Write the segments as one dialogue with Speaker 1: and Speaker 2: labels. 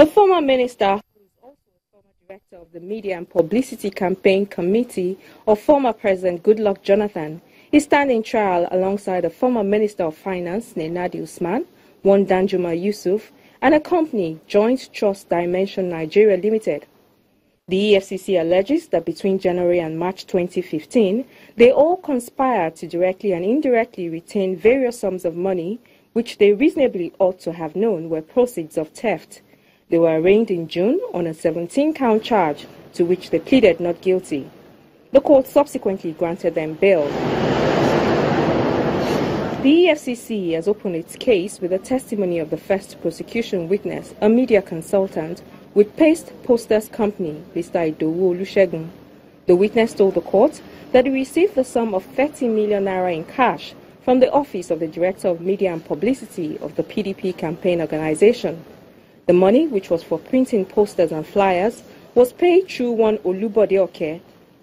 Speaker 1: The former minister, who is also a former director of the Media and Publicity Campaign Committee of former President Goodluck Jonathan, is standing trial alongside the former Minister of Finance, Nenadi Usman, one Danjuma Yusuf, and a company, Joint Trust Dimension Nigeria Limited. The EFCC alleges that between January and March 2015, they all conspired to directly and indirectly retain various sums of money which they reasonably ought to have known were proceeds of theft. They were arraigned in June on a 17-count charge to which they pleaded not guilty. The court subsequently granted them bail. The EFCC has opened its case with the testimony of the first prosecution witness, a media consultant with Paste Posters Company, Mr. Idowu Olusegun. The witness told the court that he received the sum of 30 million naira in cash from the office of the Director of Media and Publicity of the PDP campaign organization. The money, which was for printing posters and flyers, was paid through one Olubode Oke,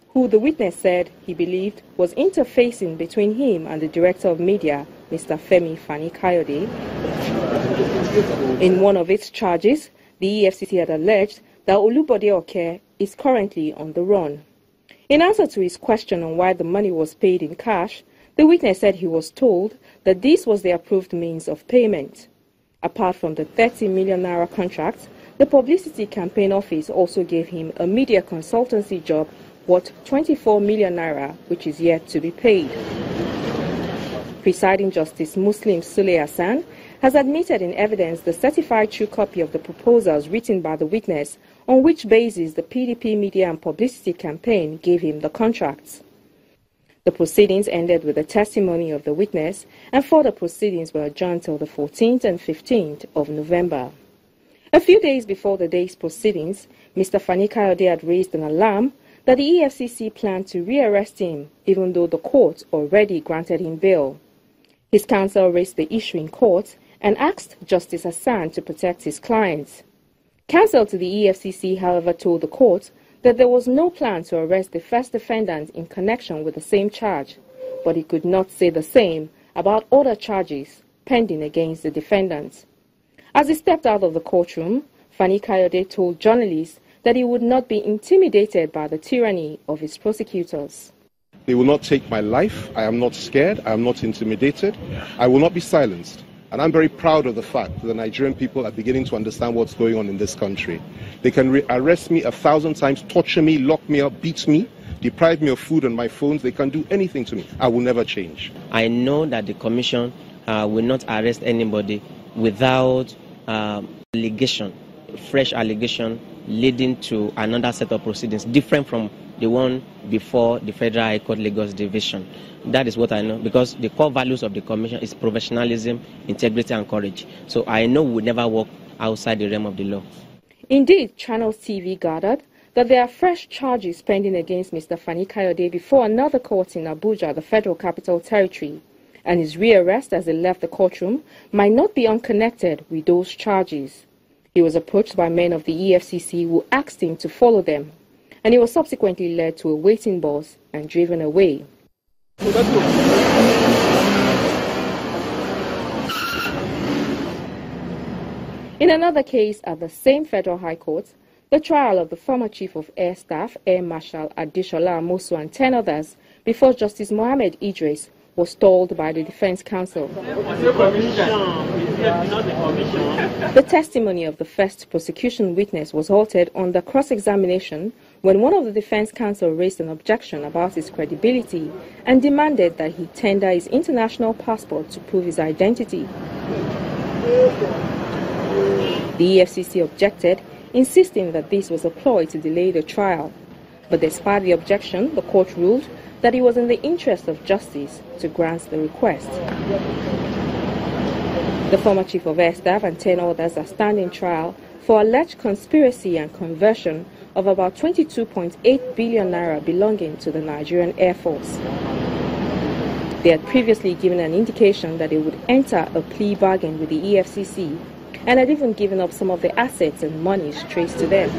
Speaker 1: who the witness said he believed was interfacing between him and the director of media, Mr. Femi Fani Kayode. In one of its charges, the EFCC had alleged that Olubode Oke is currently on the run. In answer to his question on why the money was paid in cash, the witness said he was told that this was the approved means of payment. Apart from the 30 million naira contract, the publicity campaign office also gave him a media consultancy job worth 24 million naira, which is yet to be paid. Presiding Justice Muslim Sule Hassan has admitted in evidence the certified true copy of the proposals written by the witness on which basis the PDP media and publicity campaign gave him the contracts. The proceedings ended with the testimony of the witness and further proceedings were adjourned till the 14th and 15th of November. A few days before the day's proceedings, Mr. Fani Kayode had raised an alarm that the EFCC planned to rearrest him even though the court already granted him bail. His counsel raised the issue in court and asked Justice Hassan to protect his clients. Counsel to the EFCC, however, told the court that there was no plan to arrest the first defendant in connection with the same charge, but he could not say the same about other charges pending against the defendants. As he stepped out of the courtroom, Fani Kayode told journalists that he would not be intimidated by the tyranny of his prosecutors.
Speaker 2: They will not take my life. I am not scared. I am not intimidated. I will not be silenced. And I'm very proud of the fact that the Nigerian people are beginning to understand what's going on in this country. They can re- arrest me a thousand times, torture me, lock me up, beat me, deprive me of food and my phones. They can do anything to me. I will never change.
Speaker 3: I know that the commission uh, will not arrest anybody without um, allegation, fresh allegation leading to another set of proceedings different from the one before the Federal High Court Lagos Division. That is what I know because the core values of the Commission is professionalism, integrity, and courage. So I know we never work outside the realm of the law.
Speaker 1: Indeed, Channel TV gathered that there are fresh charges pending against Mr. Fani Kayode before another court in Abuja, the Federal Capital Territory, and his rearrest as he left the courtroom might not be unconnected with those charges. He was approached by men of the EFCC who asked him to follow them, and he was subsequently led to a waiting bus and driven away. In another case at the same Federal High Court, the trial of the former Chief of Air Staff, Air Marshal Adeshola Amosu and 10 others before Justice Mohammed Idris was stalled by the Defense Counsel. The testimony of the first prosecution witness was halted on the cross-examination when one of the defense counsel raised an objection about his credibility and demanded that he tender his international passport to prove his identity. The EFCC objected, insisting that this was a ploy to delay the trial. But despite the objection, the court ruled that it was in the interest of justice to grant the request. The former chief of air staff and 10 others are standing trial for alleged conspiracy and conversion of about 22.8 billion naira belonging to the Nigerian Air Force. They had previously given an indication that they would enter a plea bargain with the EFCC and had even given up some of the assets and monies traced to them.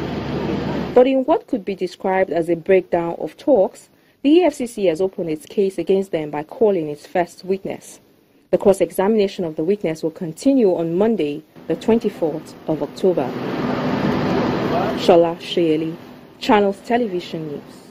Speaker 1: But in what could be described as a breakdown of talks, the EFCC has opened its case against them by calling its first witness. The cross-examination of the witness will continue on Monday, the 24th of October. Shola Shayeli, Channels Television News.